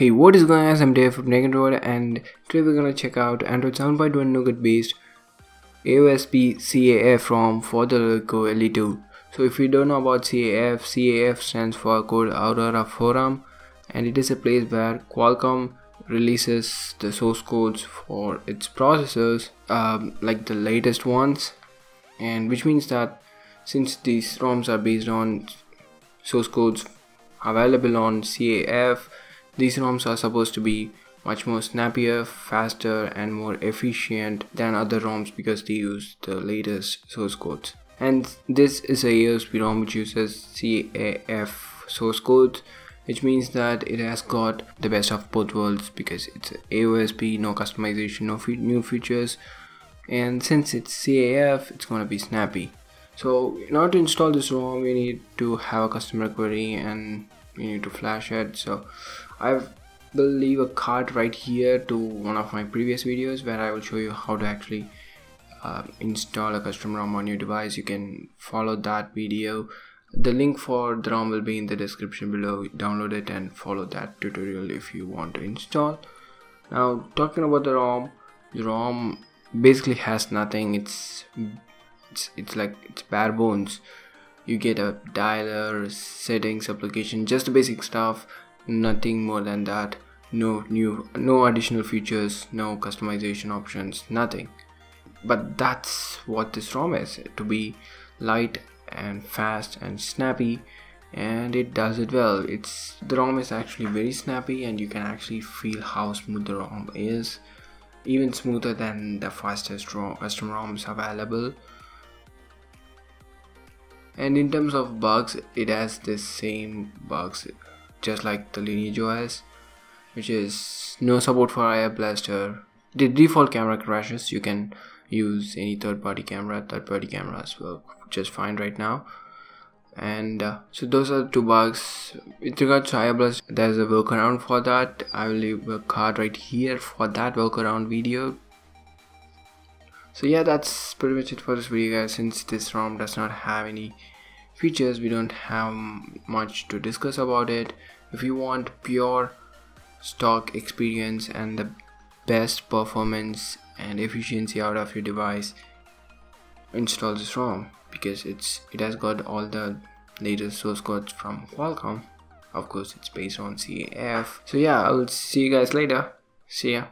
Hey, what is going on guys, I'm Dave from Android and today we're gonna check out Android 7.1 Nougat based AOSP CAF ROM for the LeEco LE2. So if you don't know about CAF, CAF stands for Code Aurora Forum and it is a place where Qualcomm releases the source codes for its processors um, like the latest ones and which means that since these ROMs are based on source codes available on CAF these ROMs are supposed to be much more snappier, faster and more efficient than other ROMs because they use the latest source codes. And this is a AOSP ROM which uses CAF source codes which means that it has got the best of both worlds because it's AOSP, no customization, no fe new features and since it's CAF it's gonna be snappy. So in order to install this ROM you need to have a custom recovery and you need to flash it. So I will leave a card right here to one of my previous videos where I will show you how to actually uh, install a custom ROM on your device. You can follow that video. The link for the ROM will be in the description below. Download it and follow that tutorial if you want to install. Now talking about the ROM the ROM basically has nothing. It's it's, it's like it's bare bones you get a dialer settings application just basic stuff nothing more than that. No new no additional features no customization options nothing. But that's what this ROM is to be light and fast and snappy and it does it well. It's the ROM is actually very snappy and you can actually feel how smooth the ROM is even smoother than the fastest ROM, custom ROMs available and in terms of bugs it has the same bugs just like the lineage OS which is no support for IR blaster. The default camera crashes you can use any third-party camera third-party cameras work just fine right now. And uh, so those are two bugs. With regards to IR blaster there's a workaround for that. I will leave a card right here for that workaround video so yeah that's pretty much it for this video guys. Since this ROM does not have any features we don't have much to discuss about it. If you want pure stock experience and the best performance and efficiency out of your device install this ROM because it's it has got all the latest source codes from Qualcomm. Of course it's based on CAF so yeah I'll see you guys later. See ya